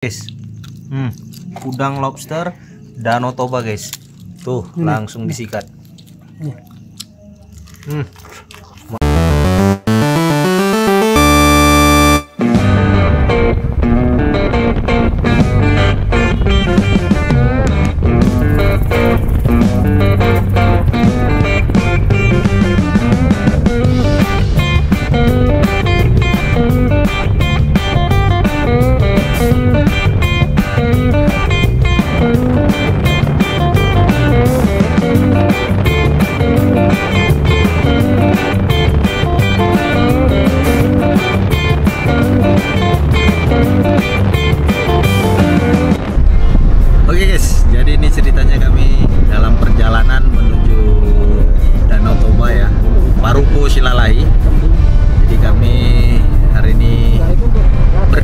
guys. Hmm, udang lobster danau toba guys. Tuh langsung disikat. Hmm.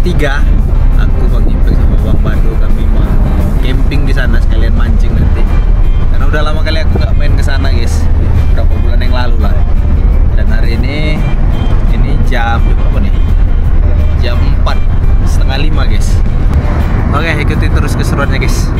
Bertiga, aku Bang Ipek sama Bang Badu kami mau camping di sana sekalian mancing nanti. Karena udah lama kali aku nggak main ke sana guys, berapa bulan yang lalu lah. Dan hari ini ini jam berapa nih? Jam 4 setengah lima guys. Oke, ikuti terus keseruannya guys.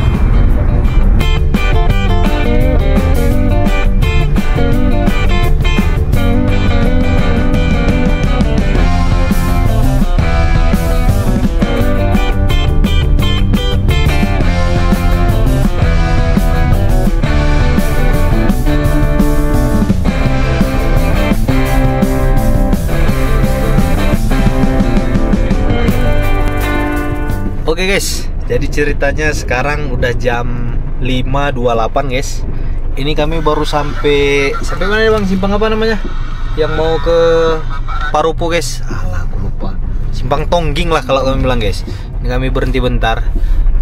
Oke guys, jadi ceritanya sekarang udah jam 5.28 guys. Ini kami baru sampai sampai mana nih Bang? Simpang apa namanya? Yang mau ke Parupo guys. Alah, aku lupa. Simpang Tongging lah kalau kami bilang guys. Ini kami berhenti bentar.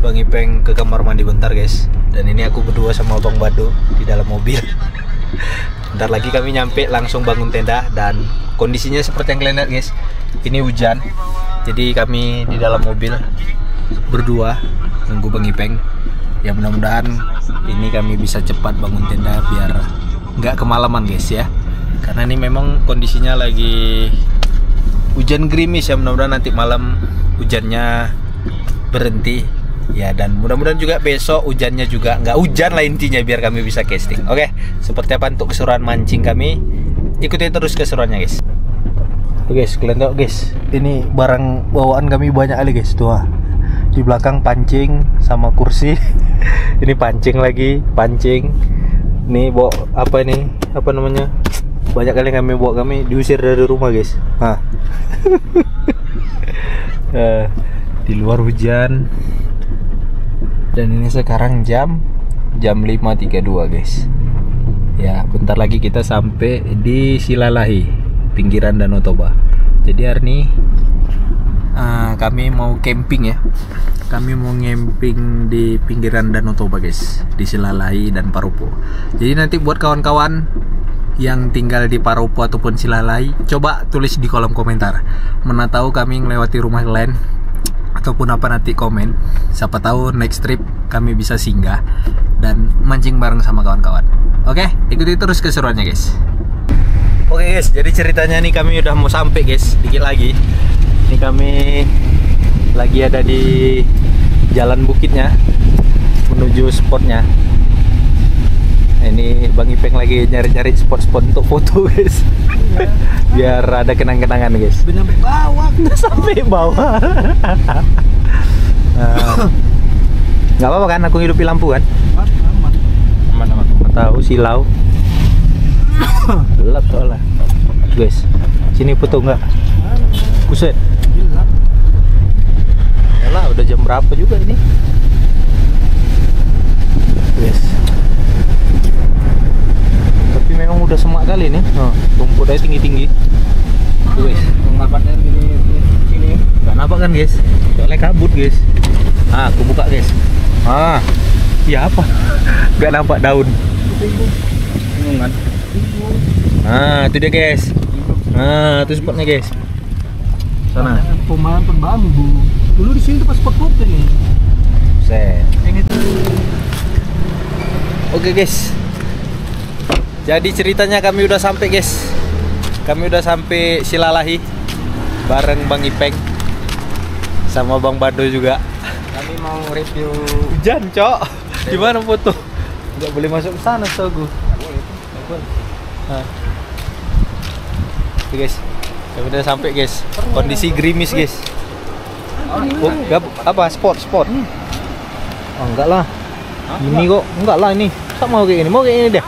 Bang Ipeng ke kamar mandi bentar guys. Dan ini aku berdua sama Bang Bado di dalam mobil. Bentar lagi kami nyampe langsung bangun tenda dan kondisinya seperti yang kalian lihat guys. Ini hujan. Jadi kami di dalam mobil berdua nunggu Bang Ipeng. Ya mudah-mudahan ini kami bisa cepat bangun tenda biar nggak kemalaman guys ya. Karena ini memang kondisinya lagi hujan gerimis ya. Mudah-mudahan nanti malam hujannya berhenti. Ya dan mudah-mudahan juga besok hujannya juga nggak hujan lah intinya biar kami bisa casting. Oke seperti apa untuk keseruan mancing kami? Ikuti terus keseruannya guys. Oke guys, kalian tahu guys, ini barang bawaan kami banyak kali guys. Tuh. Di belakang pancing sama kursi. ini pancing lagi, pancing. Nih bawa apa ini? Apa namanya? Banyak kali kami bawa kami diusir dari rumah guys. Eh, di luar hujan. Dan ini sekarang jam jam 5.32 guys. Ya, bentar lagi kita sampai di Silalahi, pinggiran Danau Toba. Jadi hari ini ah, kami mau camping ya. Kami mau camping di pinggiran Danau Toba guys, di Silalahi dan Parupo. Jadi nanti buat kawan-kawan yang tinggal di Parupo ataupun Silalahi, coba tulis di kolom komentar. Mana tahu kami melewati rumah kalian ataupun apa nanti komen. Siapa tahu next trip kami bisa singgah dan mancing bareng sama kawan-kawan. Oke ikuti terus keseruannya guys. Oke guys. Jadi ceritanya nih kami udah mau sampai guys. Dikit lagi ini kami lagi ada di jalan bukitnya menuju spotnya ini Bang Ipeng lagi nyari-nyari spot-spot untuk foto guys biar ada kenang-kenangan guys Udah nyampe bawah. Udah sampai bawah. Nah, nggak apa-apa kan aku hidupi lampu kan? Aman, aman. Aman tahu silau. Gelap soalnya. Guys, sini foto nggak? Buset. Udah jam berapa juga ini? Guys. Tapi memang udah semak kali nih. Oh, rumputnya tinggi-tinggi. Guys. Tempatnya gini gini, sini. Gak nampak kan guys? Soalnya kabut guys. Ah, aku buka guys. Ah, ya apa? Gak nampak daun. Nah, itu dia guys. Nah, itu spotnya guys. Sana. Pemandangan pun bambu. Dulu di sini tempat spot foto nih. Oke guys. Jadi ceritanya kami udah sampai guys. Kami udah sampai Silalahi bareng Bang Ipeng sama Bang Bado juga. Kami mau review Hujan, Cok. Gimana foto? Nggak boleh masuk ke sana, Sogu. Nah. Oke, guys. Kami udah sampai, guys. Kondisi gerimis, guys. Oh, apa? Sport, sport. Oh, enggak lah. Ini kok, enggak lah ini. Tak mau kayak gini, mau kayak gini deh.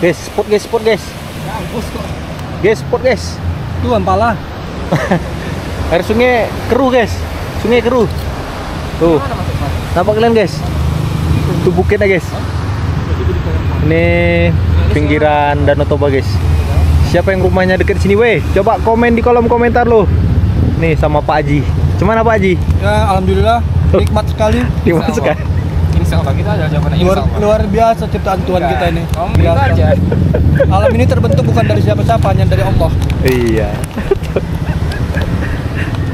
Guys, sport guys, sport guys. Guys, sport guys. Tuh ampala. Air sungai keruh guys. Sungai keruh. Tuh. Nampak kalian guys? Tuh bukitnya guys. Ini pinggiran Danau Toba guys. Siapa yang rumahnya deket sini weh? Coba komen di kolom komentar lo. Nih sama Pak Haji. Cuman Pak Haji? Ya alhamdulillah nikmat sekali. Gimana sekarang? Insya Allah kita ada jawabannya Luar, luar biasa ciptaan Tuhan kita ini. Biasa. aja. Alam ini terbentuk bukan dari siapa-siapa, hanya dari Allah. Iya.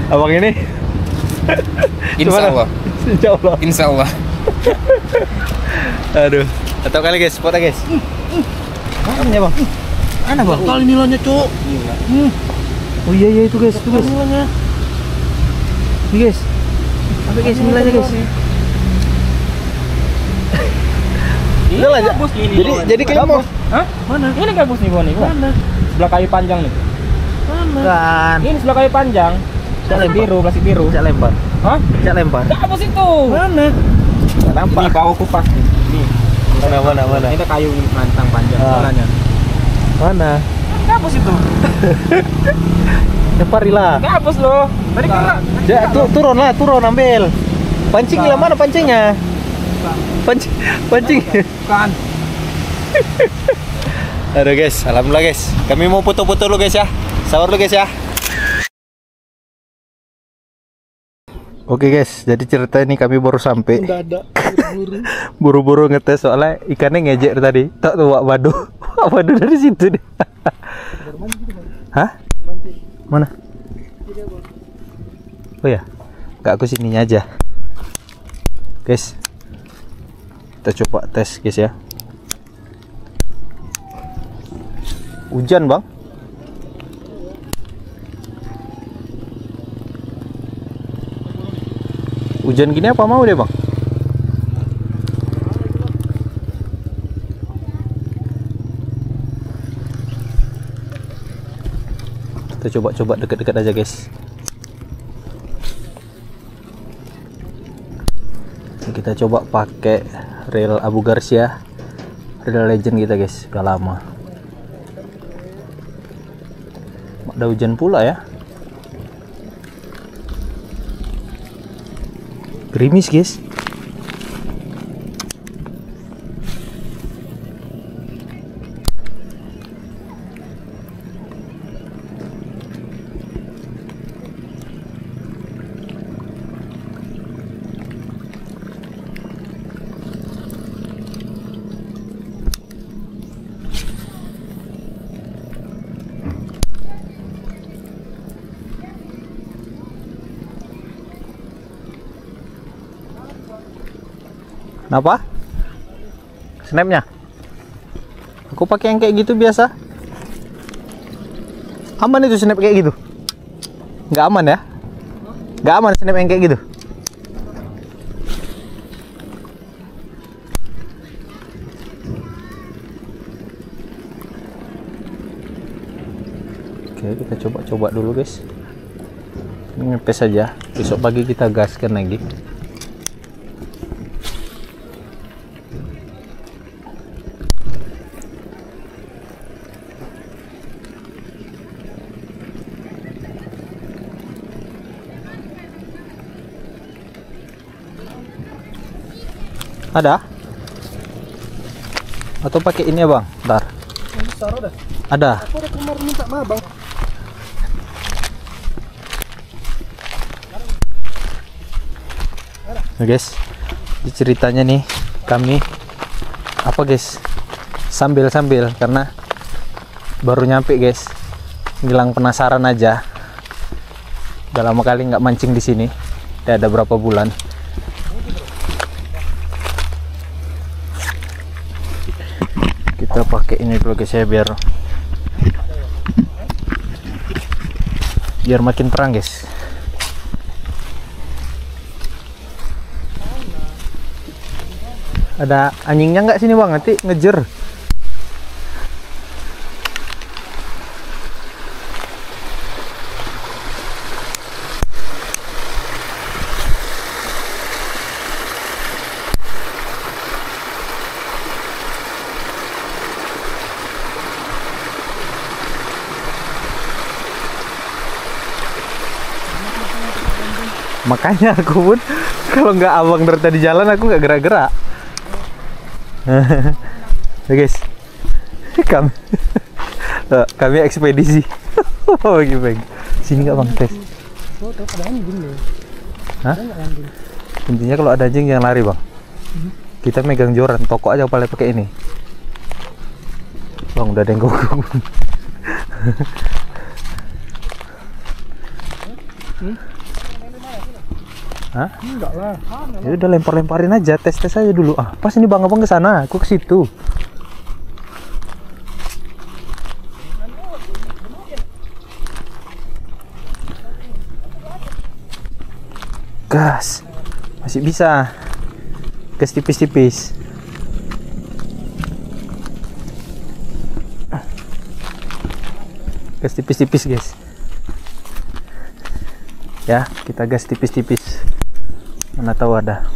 Abang ini? Insya? Allah. Insya Allah. Insya Allah. Aduh. Atau kali guys, spotnya guys. Mana ya bang? Mana bang? Kali nilainya, Cuk. Oh iya iya itu guys, itu guys. Nilainya. Ini guys. Sampai guys, nilainya guys. Udah lah, ja- jadi jadi kayak mau Hah? Mana? Ini gabus nih Boni. Mana? Sebelah kayu panjang nih. kan. Ini sebelah kayu panjang. Plastik biru, plastik biru. Cak lempar. Hah? Cak lempar. Gabus itu. Mana? Cak nampak. Ini bau kupas nih. Nih. Mana mana mana. Ini kayu lantang panjang. Ah. Soalnya. Mana? Gabus itu. Lemparilah. Gabus loh. Tadi kena. Ja, tu, turun lah, turun ambil. Pancing lah mana pancingnya? Pancing, pancing. Bukan. Aduh guys, alhamdulillah guys. Kami mau foto-foto dulu guys ya. Sabar dulu guys ya. Oke guys, jadi cerita ini kami baru sampai. Buru-buru ngetes soalnya ikannya ngejek tadi. Tak tuh wak badu. Wak dari situ deh. Hah? Mana? Oh ya, nggak aku sininya aja. Guys, kita coba tes guys ya. Hujan bang. Hujan gini apa mau deh bang? Kita coba-coba dekat-dekat aja guys. Kita coba pakai reel Abu Garcia, reel legend kita guys, udah lama. Ada hujan pula ya. Gerimis guys. Kenapa? Snapnya? Aku pakai yang kayak gitu biasa. Aman itu snap kayak gitu? Nggak aman ya? Nggak aman snap yang kayak gitu? Oke, kita coba-coba dulu guys. Ini ngepes saja. Besok pagi kita gaskan lagi. Ada? Atau pakai ini ya bang? Ntar. Ada. Aku ada kemarin minta sama Bang. Nah, guys, ceritanya nih kami apa guys sambil-sambil karena baru nyampe guys ngilang penasaran aja udah lama kali nggak mancing di sini udah ada berapa bulan ini pelukis guys ya, biar biar makin terang guys. Ada anjingnya nggak sini bang? Nanti ngejer. Makanya aku pun kalau nggak abang dari tadi jalan aku nggak gerak-gerak. ya guys, kami Eh, kami ekspedisi. oh gimana? Sini nggak bang tes? Hah? Intinya kalau ada anjing jangan lari bang. Kita megang joran, toko aja paling pakai ini. Bang udah ada yang gogong. Hah? Enggak lah. Ya udah lempar-lemparin aja, tes-tes aja dulu. Ah, pas ini Bang Abang ke sana, aku ke situ. Gas. Masih bisa. Gas tipis-tipis. Gas tipis-tipis, guys. Ya, kita gas tipis-tipis mana tahu ada.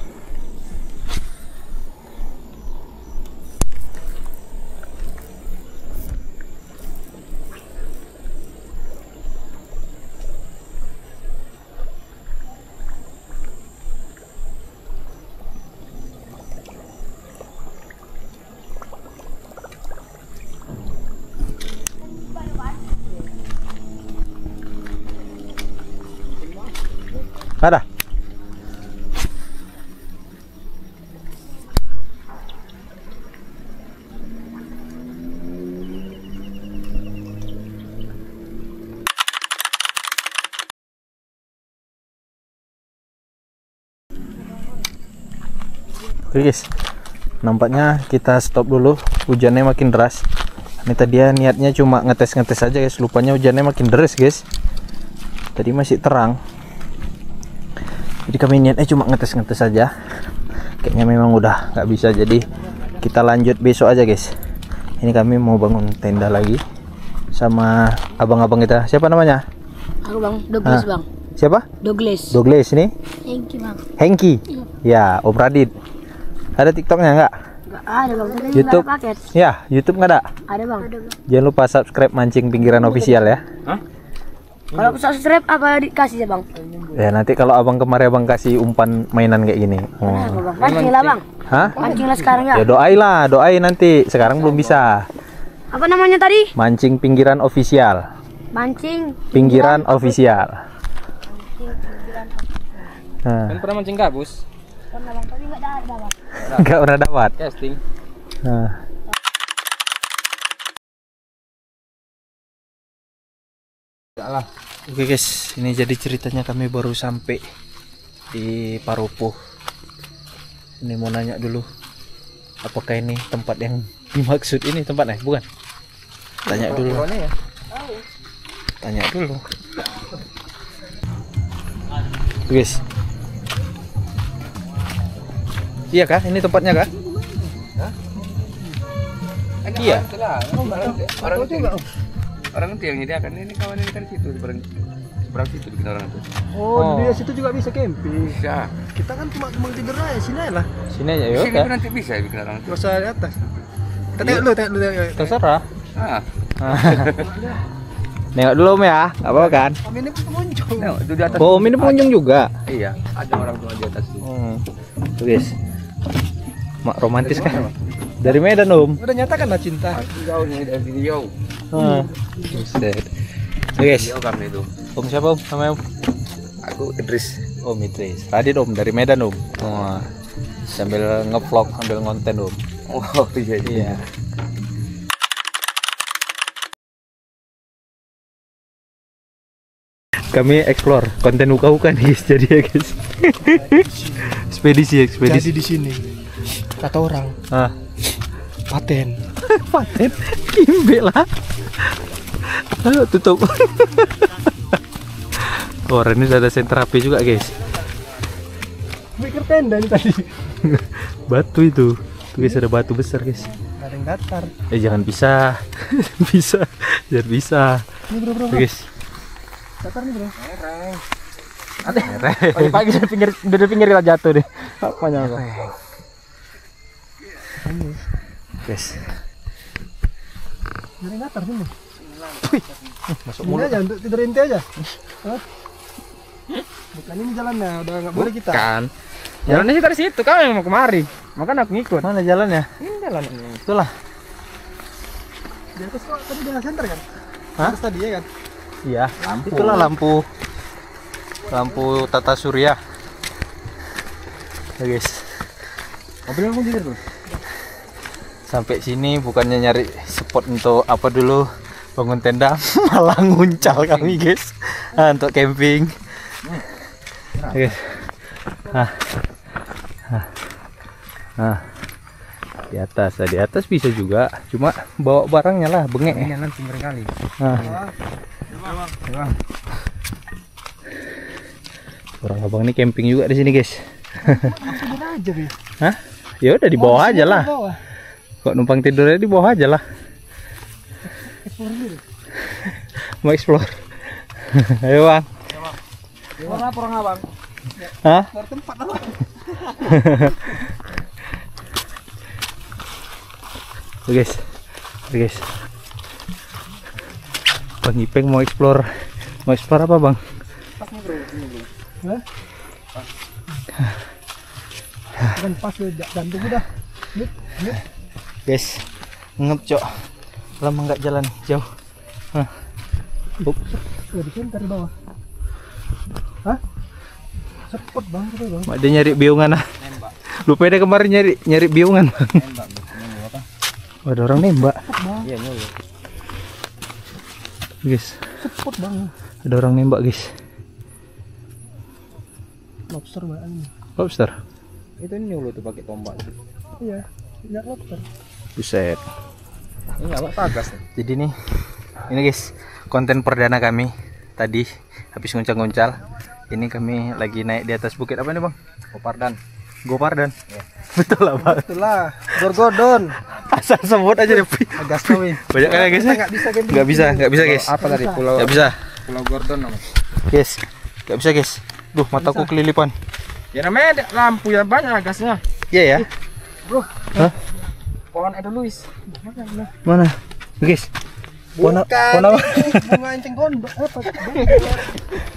Ada Oke guys, nampaknya kita stop dulu. Hujannya makin deras. Ini tadi ya niatnya cuma ngetes-ngetes aja guys. Lupanya hujannya makin deras guys. Tadi masih terang. Jadi kami niatnya cuma ngetes-ngetes aja. Kayaknya memang udah nggak bisa. Jadi kita lanjut besok aja guys. Ini kami mau bangun tenda lagi sama abang-abang kita. Siapa namanya? Aku bang, Douglas Ah. bang. Siapa? Douglas. Douglas ini. You bang. Hengki. Ya, Om Radit. Ada TikToknya nggak? Gak ada bang, tapi YouTube. nggak ada paket. Ya, YouTube nggak ada. Ada bang. Jangan lupa subscribe mancing pinggiran official ya. Kalau aku subscribe apa dikasih ya bang? Ya nanti kalau abang kemarin abang kasih umpan mainan kayak gini. Oh. Bang? Mancing lah bang. Hah? Mancing lah sekarang ya. Ya doailah, doain nanti. Sekarang belum bisa. Apa namanya tadi? Mancing pinggiran official. Mancing. Pinggiran official. Nah, Kan pernah mancing gabus, Pernah bang, tapi nggak ada bang. nggak pernah dapat. casting. Nah. Oke guys, ini jadi ceritanya kami baru sampai di Paropo. Ini mau nanya dulu, apakah ini tempat yang dimaksud ini tempatnya? Bukan? Tanya dulu. ya. Tanya dulu. Guys. Iya kah? Ini tempatnya kah? Iya. Orang itu orang itu yang nyediakan ini kawan ini kan situ seberang seberang situ bikin orang itu. Oh, Oh. di situ juga bisa camping. Bisa. Kita kan cuma cuma tidur aja sini aja lah. Sini aja yuk. Sini pun nanti bisa bikin orang itu. Gak usah di atas. Kita tengok dulu, tengok dulu. Terserah. Ah, Nengok dulu Om ya, nggak apa kan? Kami ini pengunjung. itu di atas. Oh, Om ini pengunjung juga. Iya, ada orang tua di atas itu. Hmm. Tuh guys. Mak romantis kan? Dari Medan Om. Udah nyatakan lah cinta. Jauh nih dari video. Hmm. Guys. Om siapa Om? Namanya Om? Aku Idris. Om Idris. Radit Om dari Medan Om. Wah. Sambil ngevlog, ambil konten Om. Oh iya iya. Iya. Kami explore konten uka-uka nih guys jadi ya guys. ekspedisi Jadi ekspedisi. di sini kata orang Ah, paten. paten kimbe lah. Ayo tutup. Oh, ini ada sentra api juga guys. Pikir tenda ini tadi. Batu itu. Tuh guys ada batu besar guys. Ada yang datar. Eh jangan bisa, bisa, jangan bisa. Ini bro bro. Tuh guys. Datar nih bro. Pagi-pagi dari pinggir dari pinggir kita jatuh deh. Apanya kok? Guys. Ada yang datar sini. Masuk ini aja untuk tidur inti aja. Hah? Bukan ini jalannya, udah nggak boleh kita. Kan. Jalannya sih dari situ, kau yang mau kemari. Makanya aku ngikut. Mana jalannya? Ini jalan ini. Itulah. Di atas kok tadi di center kan? Hah? Atas tadi ya kan? Iya, itulah lampu lampu tata surya. Ya guys, Mobil aku jujur tuh. Sampai sini bukannya nyari spot untuk apa dulu bangun tenda, malah nguncal kami guys. Ah, untuk camping. Ya, guys. Ah. Ah. Ah. Di atas, ah, di atas bisa juga, cuma bawa barangnya lah, bengek. Ini nanti ngeri kali. Ah. Orang abang ini camping juga di sini guys. Aja. Hah? Ya udah di bawah aja lah. Bawah. Kok numpang tidurnya di bawah aja lah. Mau explore. Ayo bang. Orang apa orang abang? Hah? Dari tempat apa? Tuh guys. Tuh guys. Bang Ipeng mau explore. Mau explore apa bang? Hah? Kan pas gantung udah. Nih, nih. Guys. Ngep cok. Lama nggak jalan jauh. Hah. Up. Center di bawah. Hah? Cepet bang, cepet bang. Mak dia nyari biungan ah. Lupa dia kemarin nyari nyari biungan bang. Oh, ada orang nembak. Iya. Guys, Cepet bang. ada orang nembak guys. Lobster bang. Lobster. Itu nyuruh tuh pakai tombak. Iya, lihat lobster. Buset. Ini enggak tagas. Jadi nih, ini guys, konten perdana kami tadi habis nguncang-nguncal. Ini kami lagi naik di atas bukit apa nih bang? Kopardan. Gopardan. Betul lah bang. Itulah, gorgodon. Asal sebut aja deh. Agas kami. Banyak kan guys? ya? Nggak bisa. Nggak bisa, nggak bisa guys. Apa tadi? Pulau Nggak bisa, Pulau Gordon namanya. guys. Nggak bisa guys. Duh, mataku kelilipan. Ya namanya lampu ya banyak gasnya. Iya ya. Bro. Hah? Pohon Edelweiss. Mana? Guys. Bukan. warna apa? Bunga anting gondok. Apa?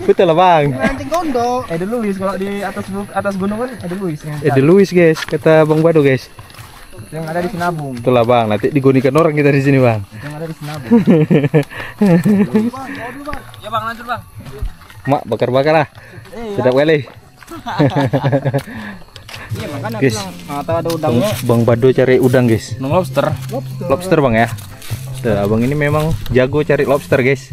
Betul lah bang. Bunga anting gondok. Edelweiss kalau di atas atas gunung kan Edelweiss yang, Eh, Louis guys, kata Bang Bado guys. yang ada di Sinabung. Betul lah bang, nanti digonikan orang kita di sini bang. Yang ada di Sinabung. ya bang lanjut bang. Mak bakar-bakar lah. Sedap kali. Iya makanya Guys. bilang atau ada Bang, udangnya. bang Bado cari udang guys. Udang lobster. Lobster bang ya. Tuh, abang ini memang jago cari lobster guys.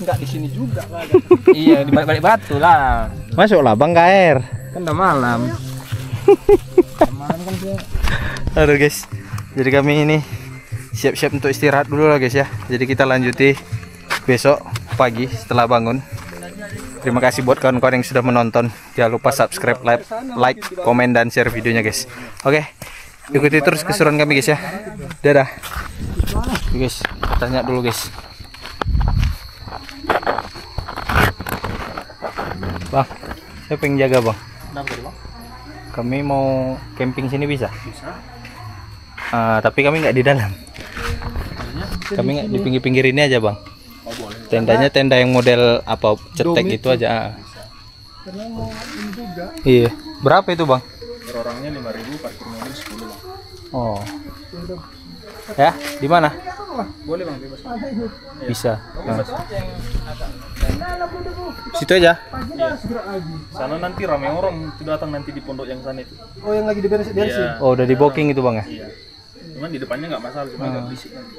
Enggak di sini juga lah. iya di balik-balik batu lah. Masuk lah bang ke air. Kan udah malam. malam kan dia. Aduh guys. Jadi kami ini siap-siap untuk istirahat dulu lah guys ya. Jadi kita lanjuti besok pagi setelah bangun. Terima kasih buat kawan-kawan yang sudah menonton. Jangan lupa subscribe, like, like, komen dan share videonya guys. Oke. Ikuti terus keseruan kami guys ya. Dadah. Oke, guys, tanya dulu guys. Bang, saya pengen jaga bang. Kami mau camping sini bisa? Bisa. tapi kami nggak di dalam. Kami nggak di pinggir-pinggir ini aja bang. Tendanya tenda yang model apa cetek itu aja. ah. Karena mau ini juga. Iya. Berapa itu bang? Per orangnya 5000 parkir mobil 10 bang. Oh. Ya, di mana? Boleh bang bebas. Bisa. Nah. Situ aja. sana nanti ramai orang itu datang nanti di pondok yang sana itu Oh yang lagi diberes beresin. Iya. Oh, udah di booking itu bang ya? iya cuman di depannya nggak masalah cuma agak berisik nanti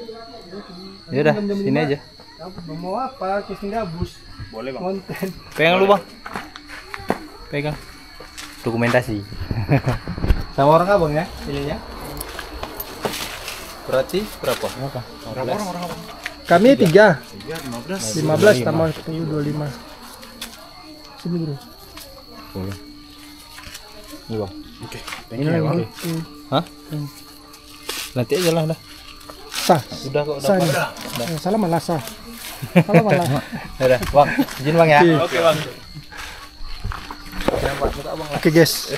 Ya udah, sini aja. Apa mau apa? Kisah gabus. boleh bang Konten. Pegang lu bang. Pegang. Dokumentasi. Sama orang abang ya? Ininya. Berarti berapa? Berapa? orang orang apa Kami tiga. 15 15 tambah 10 25. Sini bro. Ini bang. Oke. Ini bang. Hah? Nanti aja lah dah. Sah. Udah kok udah. Sah nih. Eh, Salah malah sah. Salah malah. Udah, bang. Izin bang ya. Oke bang. Oke guys.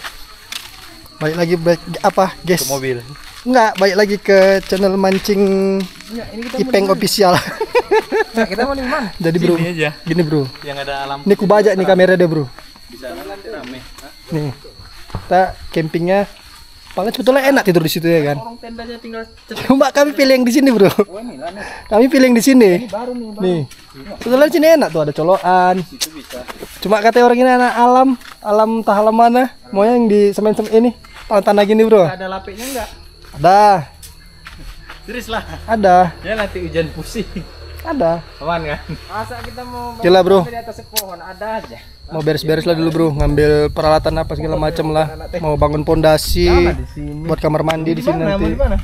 Balik lagi baik apa guys? Ke mobil. Enggak, balik lagi ke channel mancing Ipeng official. kita mau mana? Jadi bro, Sini aja. gini bro. Yang ada alam. Ini ku bajak nih kamera deh bro. Di sana nanti rame. Nih. Kita campingnya Paling sebetulnya enak tidur di situ ya kan. Orang tendanya tinggal Cuma kami pilih yang di sini, Bro. Oh nih. Kami pilih yang di sini. Baru nih. Nih. Sebetulnya di sini enak tuh ada colokan. Cuma kata orang ini anak alam, alam entah alam mana. Maunya yang di semen-semen ini, tanah-tanah gini, Bro. Ada lapiknya enggak? Ada, Serius lah. ada, Ya nanti hujan pusing. ada. Aman kan? Masa kita mau Gila, Bro. di atas pohon ada aja. Mau beres-beres lah dulu, Bro. Ngambil peralatan apa segala macam lah. Mau bangun pondasi buat kamar mandi di sini nanti. Mana?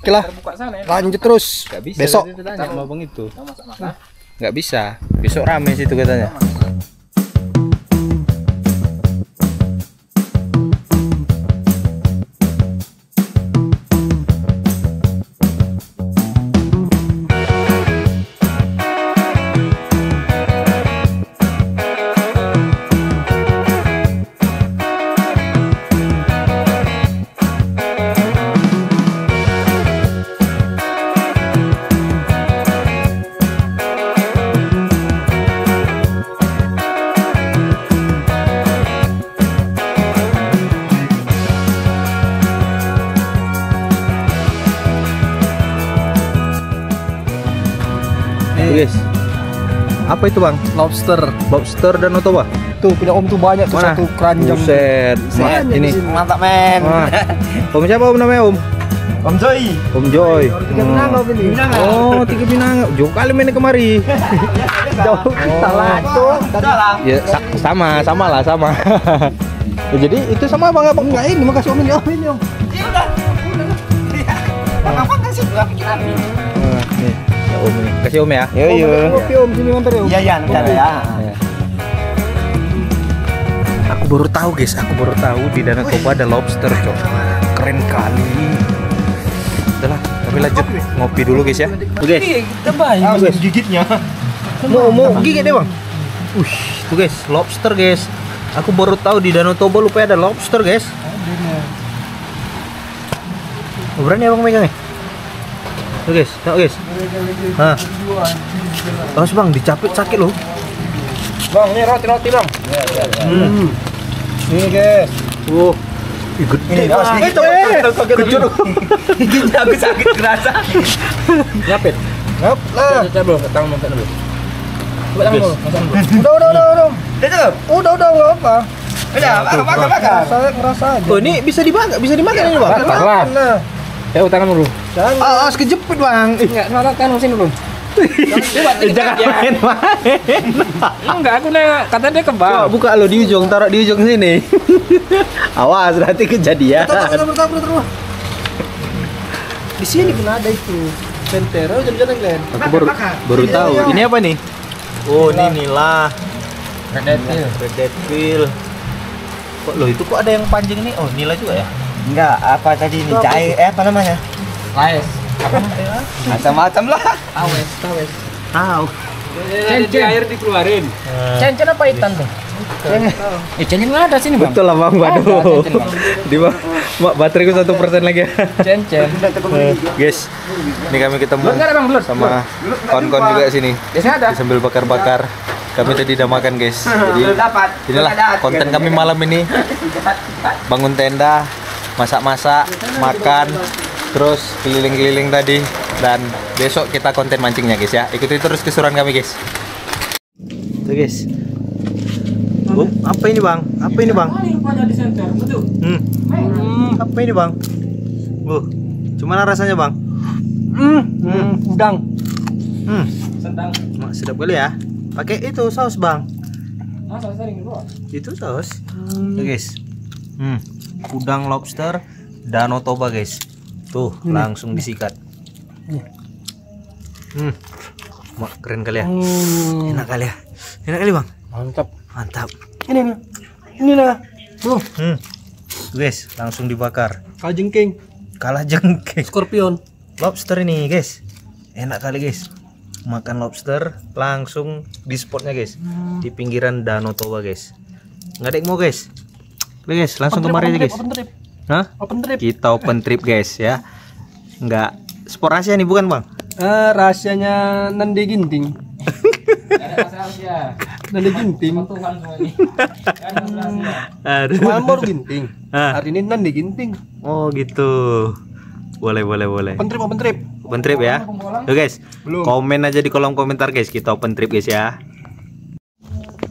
Oke lah, ya. lanjut terus. Besok. sama bang itu. Gak bisa. Besok rame situ katanya. Apa itu bang? Lobster. Lobster dan otoba? Tuh punya Om tuh banyak tuh Mana? satu keranjang. Buset. Ma- ini. Mantap men. Wah. Om siapa om namanya om? Om Joy. Om Joy. Tiga Minangkabau ini. Oh, tiga Pinang. Jauh kali main kemari. Jauh salah tuh. Salah. Ya sa- sama, sama lah, sama. Ya, jadi itu sama abang abang Enggak ini makasih Om ini Om ini Om. Ya udah. Udah. Apa kan sih gua pikir lagi. Ya, om ini. Kasih om ya. Om, ada Kopi Om sini nganter ya Om. Iya iya ntar ya. Ya. Aku baru tahu guys, aku baru tahu di Danau Toba ada lobster, cok. Keren kali. Udahlah, kami lanjut ngopi dulu guys ya. Oke. Kita banyak guys. gigitnya. Mau mau gigit deh bang. Ush, tuh guys, lobster guys. Aku baru tahu di Danau Toba lupa ada lobster guys. Oh, berani abang megangnya? Tuh guys, tengok guys. Hah. Terus bang, dicapit sakit loh. Bang, ini roti-roti bang. Hmm. Ini guys. Ih, gede Ini, Bos. Itu Kejut. Giginya aku sakit kerasa. Nyapit. Ngap lah. Coba dulu. Coba tangan dulu. Udah udah udah udah. Udah cukup? Udah udah enggak apa. Udah, makan makan makan. Saya ngerasa aja. Oh, ini bisa dimakan, bisa dimakan ini, Bang. Makan. Ya, tangan dulu. jangan. Ah, ah, sekejepit, Bang. Ih, Enggak, makan tangan sini dulu. jangan main-main. Enggak, aku nanya, katanya dia kebal. Coba buka lo di ujung, taruh di ujung sini. Awas nanti kejadian. Taruh taruh taruh. Di sini pun ada itu. Sentero jalan-jalan Glenn. Aku baru baru tahu. Ini apa nih? Oh, ini nila. Red Devil. Red Devil. Kok lo itu kok ada yang panjang nih? Oh, nila juga ya? Enggak, apa tadi ini? Jahe, eh apa namanya? Laes. Apa? Macam-macam lah. Awes, awes. Tahu. Cincin air dikeluarin. Cincin apa hitam tuh? Eh, cincin nggak ada sini bang. Betul lah, Bang. Waduh. Di Bang. Mak bateraiku satu persen lagi. Cincin. Eh, guys, ini kami ketemu bang, sama kawan-kawan juga sini. Sambil bakar-bakar kami tadi udah makan guys jadi dapat. inilah konten kami malam ini bangun tenda masak-masak makan terus keliling-keliling tadi dan besok kita konten mancingnya guys ya ikuti terus keseruan kami guys tuh guys Oh, apa ini bang? Apa ini bang? Hmm. Apa ini bang? Uh, gimana rasanya bang? Hmm, hmm, udang. Hmm, Sendang. mak, sedap kali ya. Pakai itu saus bang. Sering dulu. itu saus tuh guys hmm. Udang lobster danau toba guys. Tuh langsung disikat. Hmm. Wah, keren kali ya. Hmm. enak kali ya. Enak kali bang? Mantap. mantap. Ini nih. Ini lah. Tuh. hmm. Guys langsung dibakar. Kajengking, kalah jengking. Scorpion. lobster ini guys. Enak kali guys. Makan lobster langsung di spotnya guys. Di pinggiran danau toba guys. Nggak ada yang mau guys Oke guys langsung kemari aja guys Open trip, Hah? open trip. kita open trip guys ya nggak sport Asia nih bukan bang Eh, rahasianya Nande Ginting. Nande Ginting. Aduh. Semalam baru Ginting. Hari ini Nande Ginting. oh gitu boleh boleh boleh Open trip, open trip. open trip ya Tuh guys Belum. komen aja di kolom komentar guys kita open trip guys ya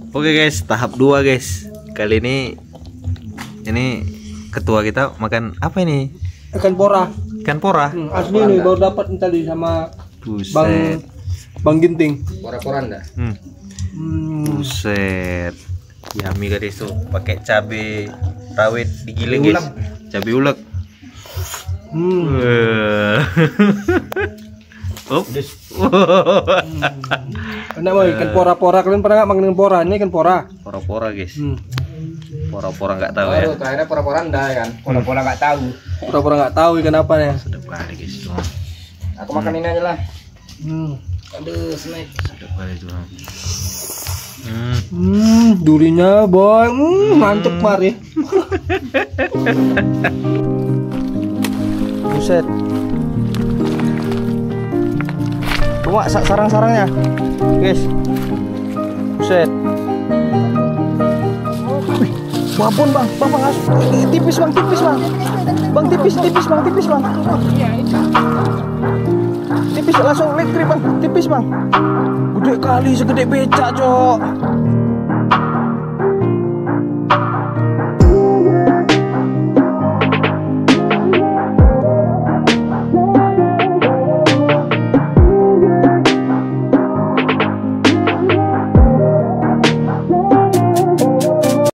oke guys tahap 2 guys kali ini ini ketua kita makan apa ini Ikan pora. ikan pora Hmm, asli nih baru dapat tadi sama Bang buset Bang Ginting. Pora-poran dah. hmm. Hmm. buset yummy guys tuh pakai cabe rawit digiling guys cabe ulek Hmm. Wah. Up. Enak boy, ikan pora-pora kalian pernah nggak makan ikan pora? Ini ikan pora. Pora-pora guys. Hmm. Pora-pora nggak tahu ya. Baru terakhirnya pora-poran dah kan. Pora-pora nggak tahu. Pura-pura nggak tahu ikan apa ya. Sedap kali guys cuma. Aku makan ini aja lah. Hmm. Aduh, snack. Sedap kali cuma. Hmm. Hmm, durinya boy, hmm, mantep mari. Buset. Cuma sa- sarang-sarangnya, guys. Buset. Mampun bang, bang, bang, Ih, tipis bang, tipis bang, bang tipis, tipis bang, tipis bang, tipis langsung elektrik bang, tipis bang, gede kali segede becak cok,